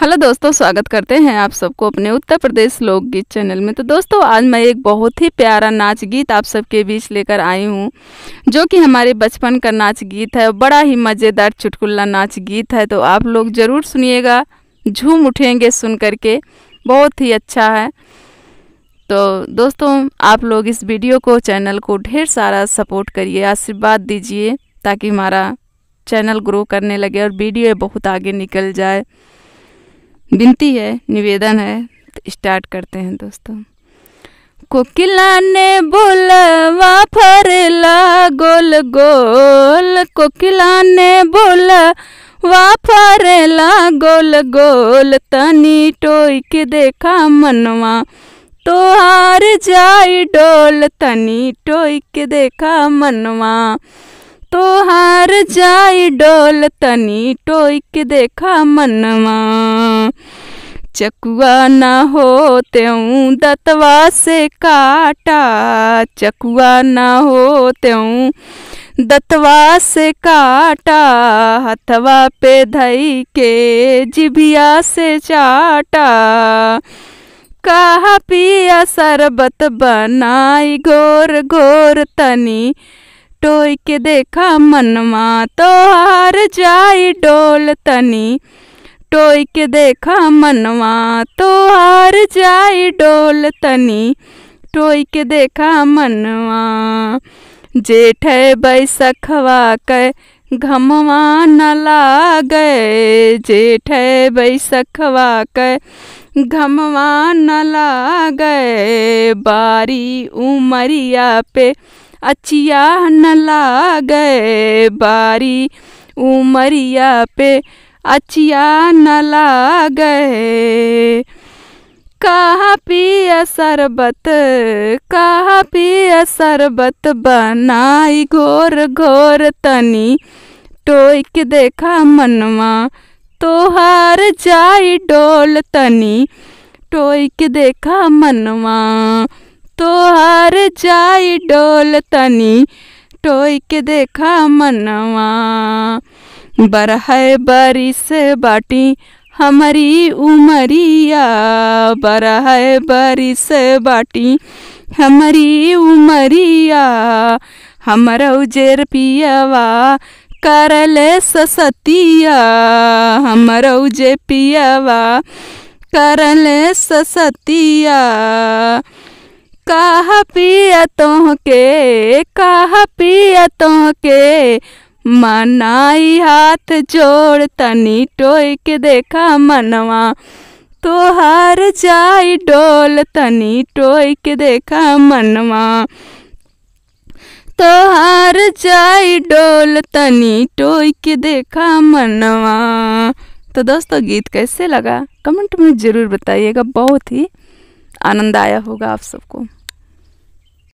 Hello दोस्तों, स्वागत करते हैं आप सबको अपने उत्तर प्रदेश लोकगीत चैनल में। तो दोस्तों, आज मैं एक बहुत ही प्यारा नाच गीत आप सबके बीच लेकर आई हूँ, जो कि हमारे बचपन का नाच गीत है। बड़ा ही मज़ेदार चुटकुल्ला नाच गीत है तो आप लोग ज़रूर सुनिएगा। झूम उठेंगे सुन करके, बहुत ही अच्छा है। तो दोस्तों, आप लोग इस वीडियो को, चैनल को ढेर सारा सपोर्ट करिए, आशीर्वाद दीजिए, ताकि हमारा चैनल ग्रो करने लगे और वीडियो बहुत आगे निकल जाए। विनती है, निवेदन है तो स्टार्ट करते हैं दोस्तों। कोकिला ने बोलवा फरेला गोल गोल। कोकिला ने बोला वा फरेला गोल गोल। तनी टोई के देखा मनवा तो हार जाई डोल। तनी टोई के देखा मनवा तो हार जाई डोल। तनी टोई के देखा मनवा। चकुआ न हो त्यों दतवा से काटा। चकुआ न हो त्यों दतवा से काटा। हथवा पे धई के जिभिया से चाटा। कहा पिया शरबत बनाई गोर गोर तनी। टोई के देखा मनवा तो हार जाई डोल तनी। टोई के देखा मनवा तो हार जाई डोल तनी। टोई के देखा मनवा, जेठ बैसखवा के घमवा न लागे। जेठ बैसखवा के घमवा न लागे। बारी उमरिया पे अचिया न लागे। बारी उमरिया पे अचिया न लागे। कहा पिया शरबत, कहा पिया शरबत बनाई घोर घोर तनी। टोई के देखा मनवा, तोहार जाई डोल तनी। टोई के देखा मनवा, तोहार जाई डोल तनी। टोई के देखा मनवा बरह बरी से बाटी, हमारी उमरिया बरह बरी से बाटी, हमारी उमरिया हमारा उजेर पियावा, करले ससतिया। हमारा उजे पियावा, करले ससतिया। कहा पिया तोह के कहा पिया तोह के मनाई हाथ जोड़, तनी टोई के देखा मनवा। तोहार जाई डोल, तनी टोई के देखा मनवा। तोहार जाई डोल, तनी टोई के देखा मनवा। तो दोस्तों, गीत कैसे लगा? कमेंट में ज़रूर बताइएगा, बहुत ही आनंद आया होगा आप सबको।